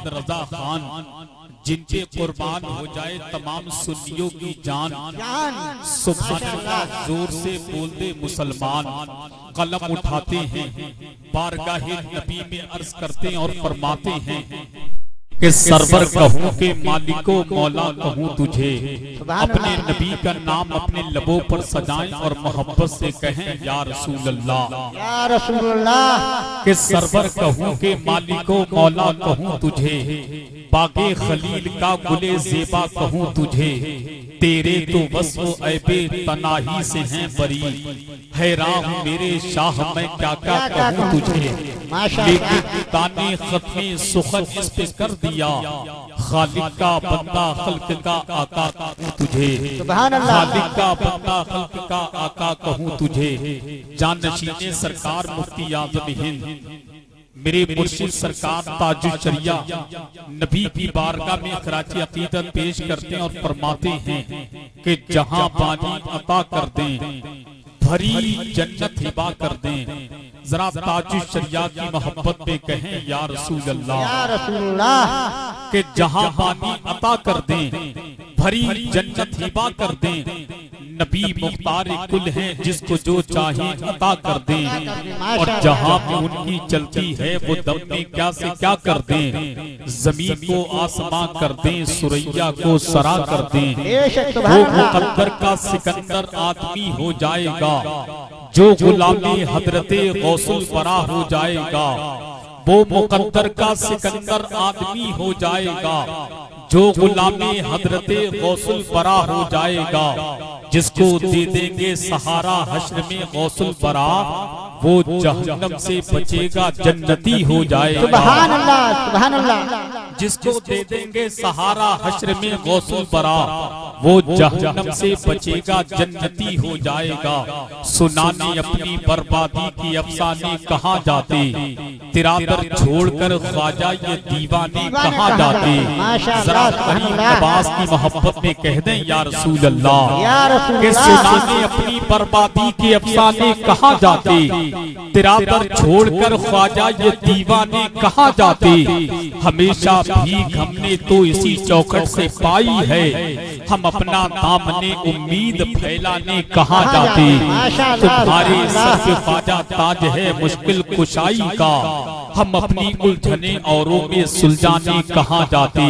محمد رضا خان، جن کے قربان ہو جائے تمام سنیوں کی جان۔ سبحان اللہ زور سے بولتے مسلمان قلم اٹھاتے ہیں، بارگاہ نبی میں عرض کرتے ہیں اور فرماتے ہیں کہ سرور کہوں کہ مالکو مولا کہوں تجھے۔ اپنے۔ نبی کا نام اپنے لبوں پر سجائیں اور محبت سے کہیں یا رسول اللہ۔ یا رسول اللہ۔ کہ سرور کہوں کہ مالکو مولا کہوں تجھے۔ باغ خلیل کا گلے زیبا کہوں تجھے۔ تیرے تو وصف عیب تناہی سے ہیں بری۔ حیران ہوں میرے شاہ میں کیا کیا کہوں تجھے۔ لیکن تانے ختم سخن اس پہ کر دیا خالق کا بندہ خلق کا آقا کہوں تجھے؟ سبحان اللہ خالق کا بندہ خلق کا آقا کہوں تجھے؟ جانشین سرکار مفتی اعظم ہند میرے مرشد سرکار تاج الشریعہ نبی کی بارگاہ میں خراج عقیدت پیش کرتے ہیں اور فرماتے ہیں کہ جہاں پانی عطا کر دیں بھری جنت ہبا کر دیں۔ ذرا تاج الشریعہ کی محبت میں کہیں یا رسول یا اللہ رسول اللہ کہ جہاں پانی عطا کر دیں بھری جنت ہبا کر دیں۔ نبی مختار کل ہیں جس کو جو چاہے عطا کر دیں۔ اور جہاں پہ ان کی چلتی ہے وہ دم میں کیا سے کیا کر دیں۔ زمین کو آسمان کر دیں سریا کو سرا کر دیں۔ وہ مقدر کا سکندر آدمی ہو جائے گا۔ جو غلامی حضرت غوث البرا ہو جائے گا وہ مقدر کا سکندر آدمی ہو جائے گا۔ جو غلامی حضرت غوث البرا ہو جائے گا جس کو دے دیں گے سہارا حشر میں غوث البرا وہ جہنم سے بچے گا جنتی ہو جائے گا۔ سبحان اللہ سبحان اللہ۔ جس کو دے دیں گے سہارا حشر میں غوث البرا وہ جہنم سے بچے گا جنتی ہو جائے گا۔ سنانے اپنی بربادی کی افسانے کہاں جاتے؟ تیرا در چھوڑ کر خواجہ یہ دیوانے کہاں جاتے؟ ذرا اللہ، سبحان کریم اللہ۔ کی محبت میں کہہ دیں یا رسول اللہ کہ سنانے اپنی بربادی کے افسانے کہاں جاتے؟ تیرا در چھوڑ کر خواجہ یہ دیوانے کہاں جاتے؟ ہمیشہ بھیک ہم نے تو اسی چوکٹ سے پائی ہے۔ ہم اپنا دامن امید پھیلانے کہاں تمہارے سبحان سر۔ پہ خواجہ تاج ہے مشکل کشائی کا۔ ہم اپنی الجھنے اوروں میں سلجھانے کہاں جاتے؟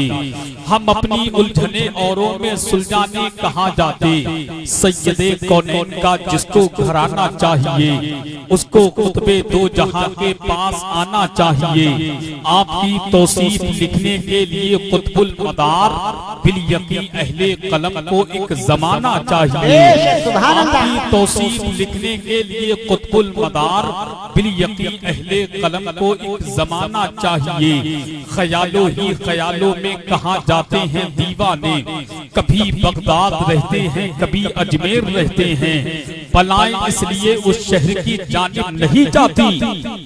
ہم اپنی الجھنے اوروں میں سلجھانے کہاں جاتے؟ سید کونین کا جس کو گھرانا چاہیے، اس کو خطبے دو جہاں کے پاس آنا چاہیے۔ آپ کی توصیف لکھنے کے لیے قطب المدار بالیقین اہل قلم کو ایک زمانہ چاہیے۔ آپ کی توصیف لکھنے کے لیے قطب المدار بالیقین اہل قلم کو ایک زمانہ چاہیے۔ خیالوں ہی خیالوں میں کہاں جاتے؟ ہیں دیوانے۔ کبھی بغداد رہتے ہیں کبھی اجمیر رہتے ہیں۔ بلائیں اس لیے اس شہر کی جانب نہیں جاتی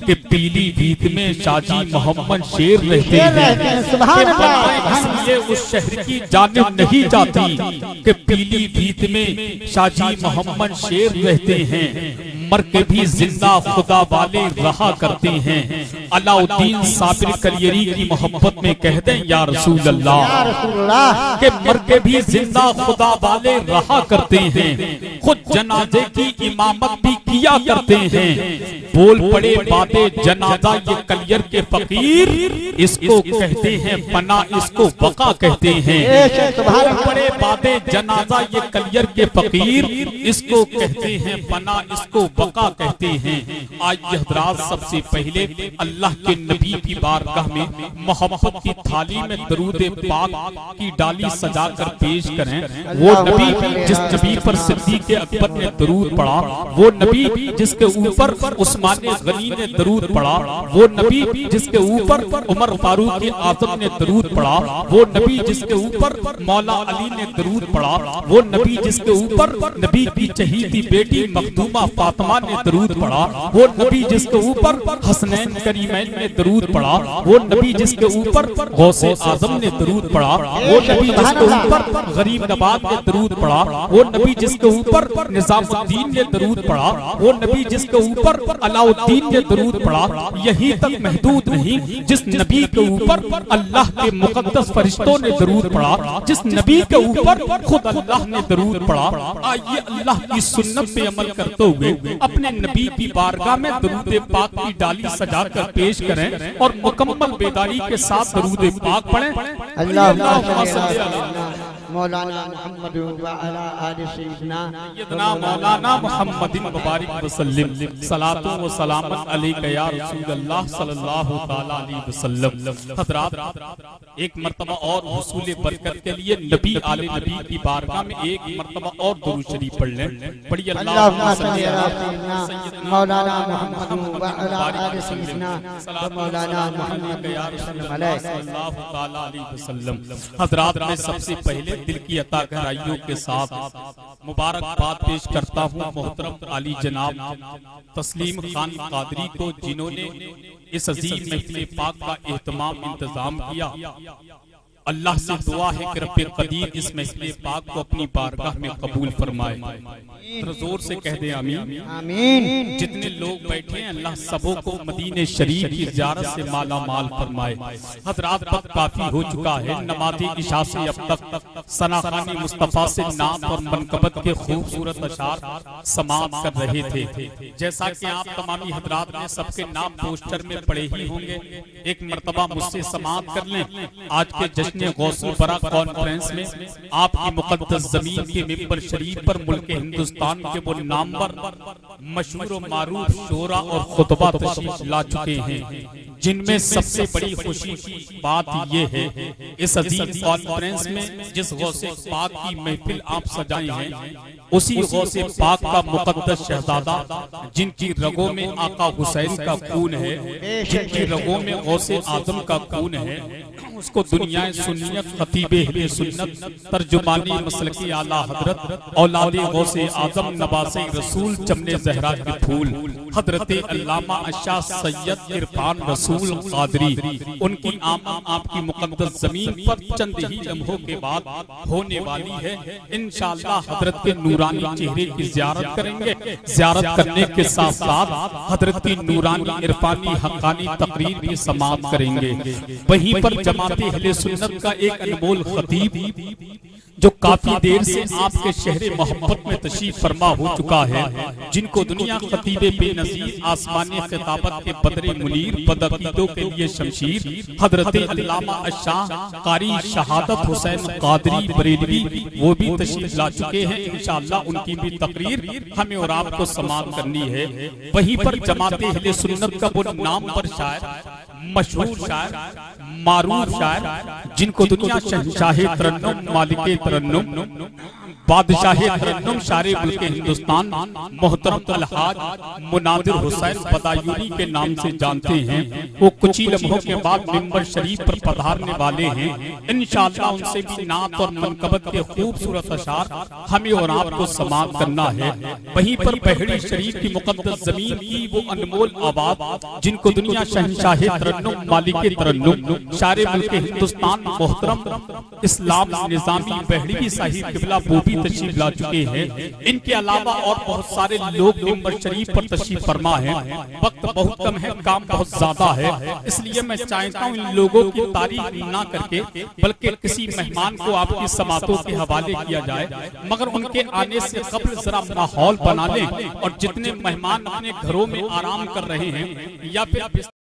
کہ پیلی بھیت میں شاجی محمد شیر رہتے ہیں، بلائیں اس لیے اس شہر کی جانب نہیں جاتی کہ پیلی بھیت میں شاجی محمد شیر رہتے ہیں۔ مر کے بھی زندہ خدا والے رہا کرتے ہیں۔ علاء الدین صابر کلیری کی محبت میں کہہ دیں یا رسول اللہ کہ مر کے بھی زندہ خدا والے رہا کرتے ہیں۔ خود جنازے کی امامت بھی کیا کرتے ہیں۔ بول پڑے باتیں جنازہ یہ کلیر کے فقیر اس کو کہتے ہیں پنا اس کو بقا کہتے ہیں۔ بول۔ پڑے باتیں جنازہ یہ کلیر کے فقیر اس کو کہتے ہیں پنا اس کو بقا بقا کہتے ہیں۔ آج یہ حضرات سب سے پہلے اللہ کے نبی کی بارگاہ میں محبت کی تھالی میں درود پاک کی ڈالی سجا کر پیش کریں۔ وہ نبی جس نبی پر صدیق اکبر نے درود پڑا وہ نبی جس کے اوپر عثمان غنی نے درود پڑا وہ نبی جس کے اوپر عمر فاروق اعظم نے درود پڑا وہ نبی جس کے اوپر مولا علی نے درود پڑا وہ نبی جس کے اوپر نبی کی چہیتی بیٹی مخدومہ فاطمہ نے درود پڑا وہ نبی جس کے اوپر حسنین کریمین نے درود پڑا وہ نبی جس کے اوپر غوث اعظم نے درود پڑا وہ نبی جس کے اوپر غریب نبات نے درود پڑا وہ نبی جس کے اوپر نظام الدین نے درود پڑا وہ نبی جس کے اوپر علاؤدین نے درود پڑھا، یہی تک محدود نہیں جس نبی کے اوپر اللہ کے مقدس فرشتوں نے درود پڑھا، جس نبی کے اوپر خود اللہ نے درود پڑھا۔ آئیے اللہ کی سنت پہ عمل کرتے ہوئے اپنے نبی کی بارگاہ میں درود پاک کی ڈالی سجا کر پیش کریں اور مکمل بیداری کے ساتھ درود پاک پڑھیں۔ علی مولانا محمد وعلا آل سیدنا سیدنا مولانا محمد مبارک وسلم صلاة و سلامت علیکہ یا رسول اللہ صلی اللہ علیہ وسلم۔ حضرات ایک مرتبہ اور حصول برکت کے لیے نبی آل نبی کی بارگاہ میں ایک مرتبہ اور درود شریف پڑھ لیں۔ اللہم اللہ صلی سیدنا مولانا محمد وعلا آل سیدنا مولانا محمد وسلم۔ علیہ حضرات میں سب سے پہلے دل کی عطا گہرائیوں کے ساتھ مبارک بات پیش کرتا ہوں، محترم علی جناب تسلیم خان قادری کو، جنہوں نے اس عظیم محفل پاک کا اہتمام انتظام کیا۔ اللہ سے دعا ہے کہ رب قدیر اس محفل پاک کو اپنی بارگاہ میں قبول فرمائے۔ زور سے کہہ دیں آمین۔ جتنے لوگ بیٹھے ہیں اللہ سبوں کو مدینہ شریف کی زیارت سے مالا مال فرمائے۔ حضرات وقت کافی ہو چکا ہے نماز عشاء سے اب تک سناخانی مصطفیٰ سے نام اور منقبت کے خوبصورت اشعار سماعت کر رہے تھے۔ جیسا کہ آپ تمامی حضرات نے سب کے نام پوسٹر میں پڑے ہی ہوں گے۔ ایک مرتبہ مجھ سے سماعت کر لیں۔ آج کے جشن غوث برا کانفرنس میں آپ کی مقدس زمین کے ممبر شریف پر ملک ہندوستان کے وہ نامور مشہور و معروف شورا اور خطبہ تشریف لا چکے ہیں۔ جن میں سب سے بڑی خوشی بات یہ ہے، اس عظیم کانفرنس میں جس غوث پاک کی محفل آپ سجائے ہیں اسی غوث پاک کا مقدس شہزادہ، جن کی رگوں میں آقا حسین کا خون ہے، جن کی رگوں میں غوث آدم کا خون ہے، اس کو دنیا سنیت، خطیب اہل سنت، ترجمانی مسلکی اعلی حضرت، اولاد غوث آدم نباس رسول، چمن زہرا کے پھول، حضرت علامہ اشاہ سید عرفان رسول قادری، ان کی آمد آپ کی مقدس زمین پر چند ہی لمحوں کے بعد ہونے والی ہے۔ انشاءاللہ حضرت کے نورانی چہرے کی زیارت کریں گے زیارت کرنے کے ساتھ ساتھ حضرت کی نورانی عرفانی حقانی تقریر بھی سماعت کریں گے۔ وہیں پر جماعت اہل سنت کا ایک انمول خطیب جو کافی دیر سے آپ کے شہر محبت میں تشریف فرما ہو چکا ہے جن کو دنیا خطیب بے نظیر آسمانی خطابت کے بدر منیر بدقیدوں کے لیے شمشیر حضرت علامہ اشاہ قاری شہادت حسین قادری بریلوی وہ بھی تشریف لا چکے ہیں انشاءاللہ ان کی بھی تقریر ہمیں اور آپ کو سماعت کرنی ہے۔ وہیں پر جماعت اہل سنت کا وہ نام پر شاعر مشہور شاعر معروف شاعر جن کو دنیا شہنشاہ ترنم مالک ترنم não, não, não, no. بادشاہ ترنم شار ملک ہندوستان، محترم الحاج مناظر حسین بدایونی کے نام سے جانتے ہیں۔ وہ کچھ ہی لمحوں کے بعد ممبر شریف پر پدھارنے والے ہیں۔ انشاءاللہ ان سے بھی نعت اور منقبت کے خوبصورت اشعار ہمیں اور آپ کو سماعت کرنا ہے۔ وہیں پر بہڑی شریف کی مقدس زمین کی وہ انمول آباد، جن کو دنیا شہنشاہ ترنم، مالک ترنم شار ملک ہندوستان، محترم اسلام نظامی بہڑی صاحب قبلہ وہ بھی تشریف لا چکے ہیں۔ ان کے علاوہ اور بہت سارے لوگ ممبر شریف پر تشریف فرما ہے وقت بہت کم ہے کام بہت زیادہ ہے۔ اس لیے میں چاہتا ہوں ان لوگوں کی تعریف نہ کر کے بلکہ کسی مہمان کو آپ کی سماعتوں کے حوالے کیا جائے۔ مگر ان کے آنے سے قبل ذرا ماحول بنا لیں اور جتنے مہمان اپنے گھروں میں آرام کر رہے ہیں یا پھر